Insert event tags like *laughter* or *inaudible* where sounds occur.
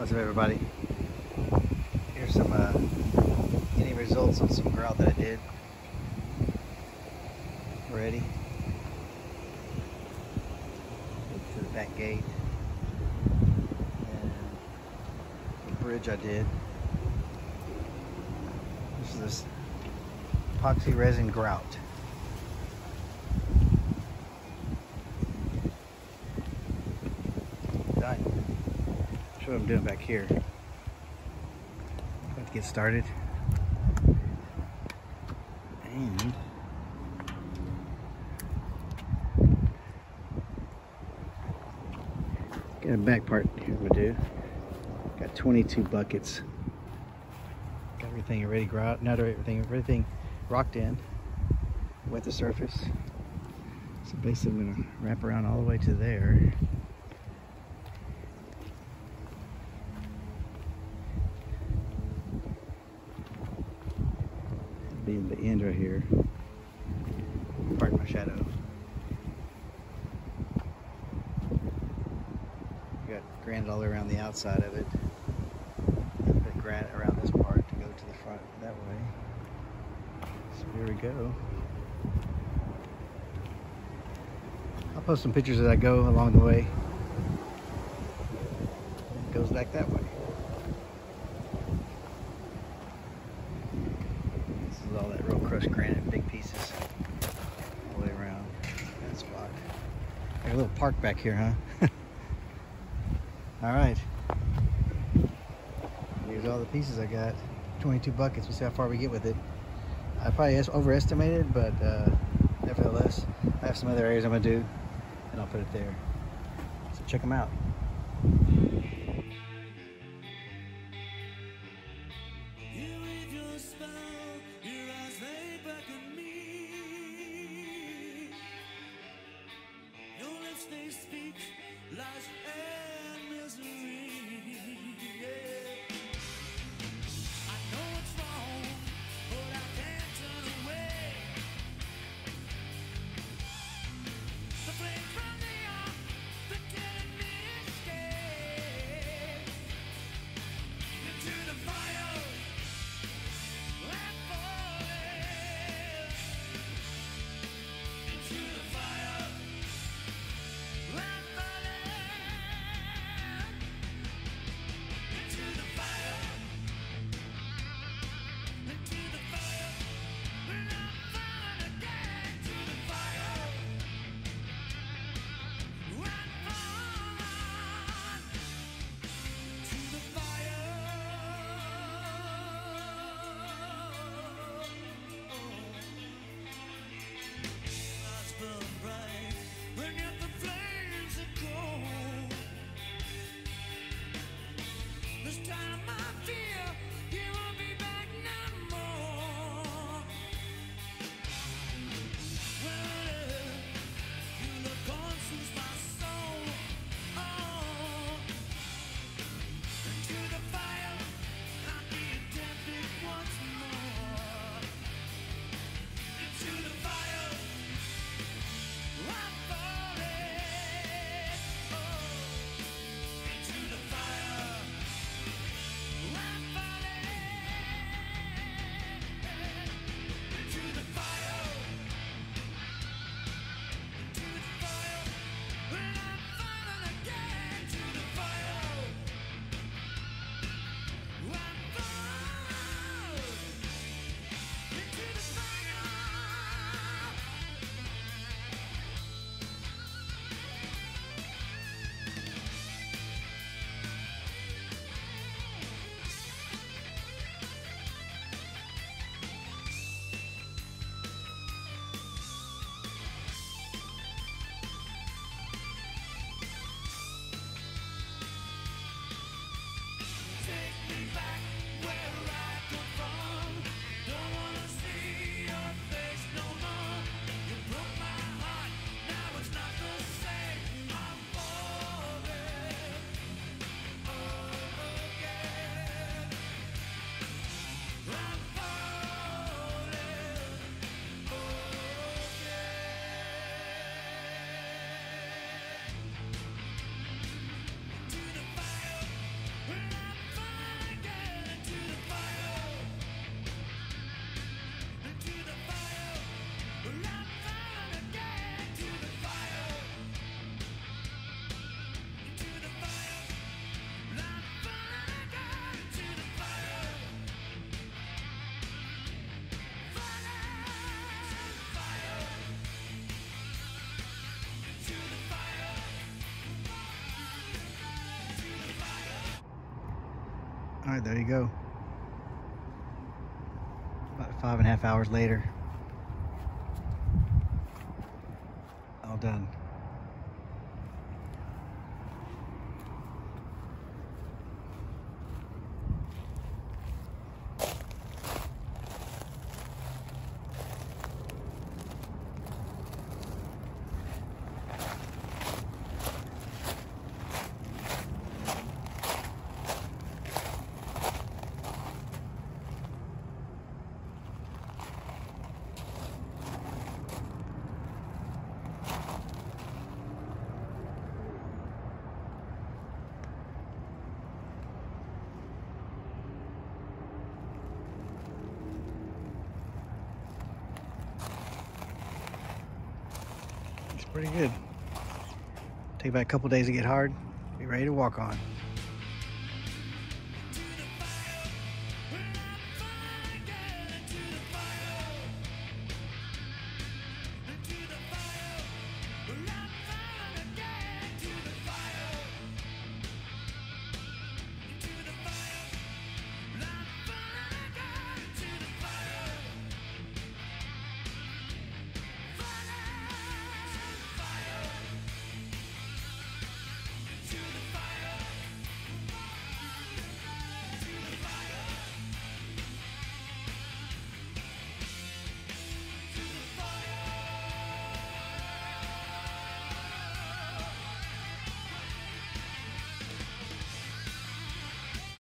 What's up everybody? Here's some uh, any results on some grout that I did. Ready. To the back gate. And the bridge I did. This is this epoxy resin grout. Done. Show what I'm doing back here. About to get started. And got a back part here I'm gonna do. Got 22 buckets. Got everything already grout, not everything, everything rocked in. Wet the surface. So basically I'm gonna wrap around all the way to there. be in the end right here. Pardon my shadow. got granite all around the outside of it. Put granite around this part to go to the front that way. So here we go. I'll post some pictures as I go along the way. It goes back that way. This is all that real crushed granite, big pieces, all the way around that spot. Got a little park back here, huh? *laughs* all right. Here's all the pieces I got. 22 buckets. We'll see how far we get with it. I probably overestimated, but uh, nevertheless, I have some other areas I'm gonna do, and I'll put it there. So check them out. All right, there you go. About five and a half hours later. All done. Pretty good. Take about a couple days to get hard. Be ready to walk on.